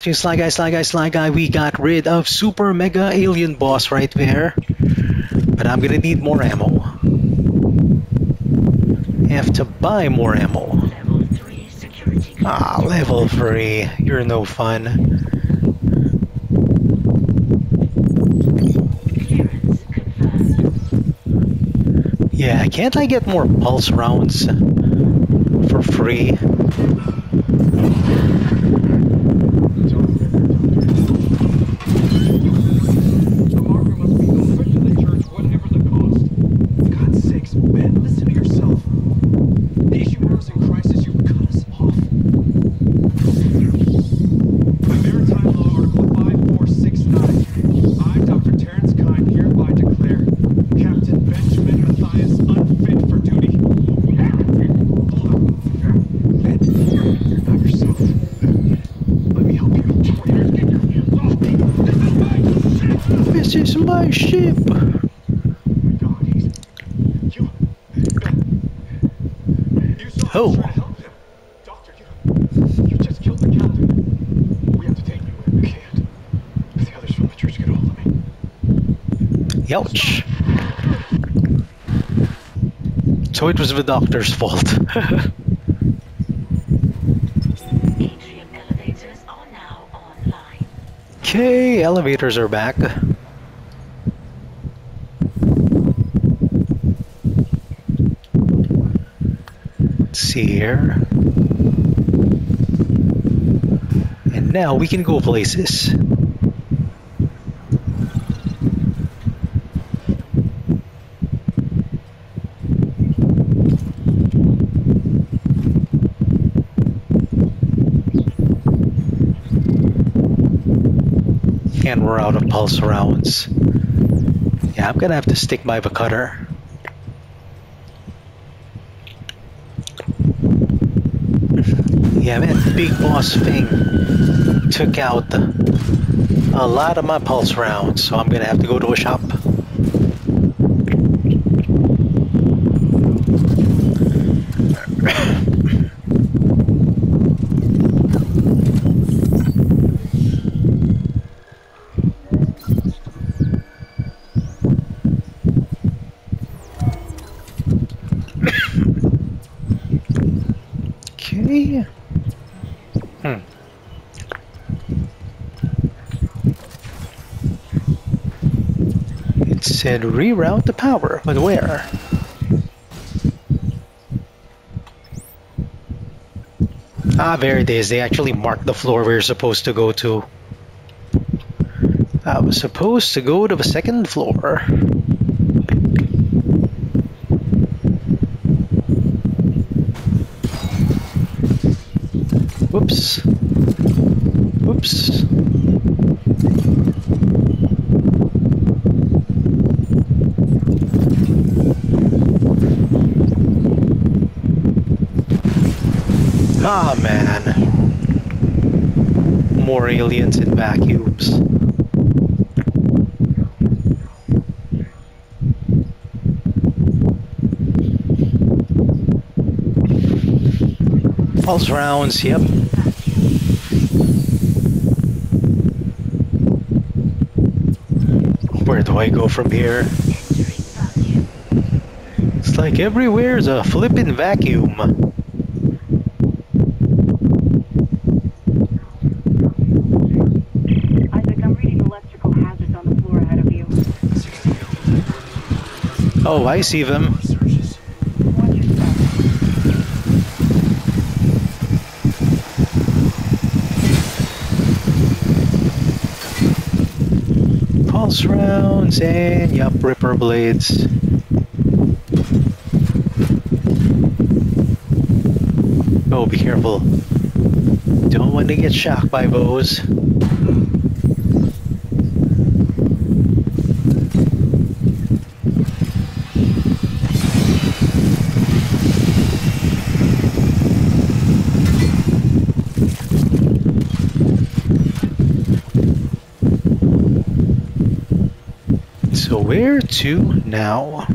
Sly Guy, Sly Guy, Sly Guy, we got rid of Super Mega Alien Boss right there. But I'm gonna need more ammo. Have to buy more ammo. Ah, level 3. You're no fun. Yeah, can't I get more pulse rounds for free? Ouch. So it was the doctor's fault. okay, elevators are back. Here. And now we can go places. and we're out of pulse rounds. Yeah, I'm gonna have to stick by the cutter. Yeah, man, big boss thing took out a lot of my pulse rounds, so I'm gonna have to go to a shop. said reroute the power, but where? Ah, there it is. They actually marked the floor we are supposed to go to. I was supposed to go to the second floor. Whoops. Whoops. Ah, man. More aliens in vacuums. Pulse rounds, yep. Where do I go from here? It's like everywhere's a flippin' vacuum. Oh, I see them. Pulse rounds and yup, ripper blades. Oh, be careful. Don't want to get shocked by those. where to now?